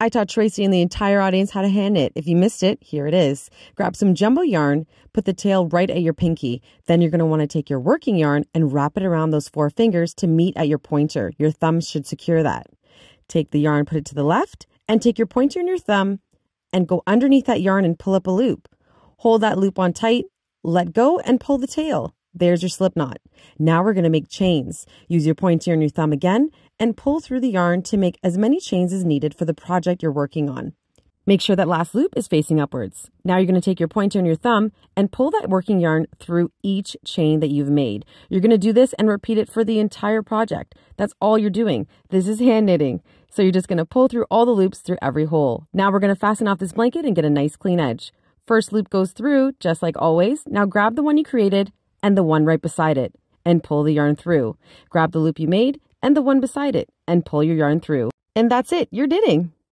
I taught Tracy and the entire audience how to hand knit. If you missed it, here it is. Grab some jumbo yarn, put the tail right at your pinky. Then you're going to want to take your working yarn and wrap it around those four fingers to meet at your pointer. Your thumb should secure that. Take the yarn, put it to the left, and take your pointer and your thumb and go underneath that yarn and pull up a loop. Hold that loop on tight, let go, and pull the tail. There's your slip knot. Now we're going to make chains. Use your pointer and your thumb again and pull through the yarn to make as many chains as needed for the project you're working on. Make sure that last loop is facing upwards. Now you're going to take your pointer and your thumb and pull that working yarn through each chain that you've made. You're going to do this and repeat it for the entire project. That's all you're doing. This is hand knitting. So you're just going to pull through all the loops through every hole. Now we're going to fasten off this blanket and get a nice clean edge. First loop goes through, just like always. Now grab the one you created and the one right beside it and pull the yarn through. Grab the loop you made and the one beside it and pull your yarn through. And that's it, you're knitting.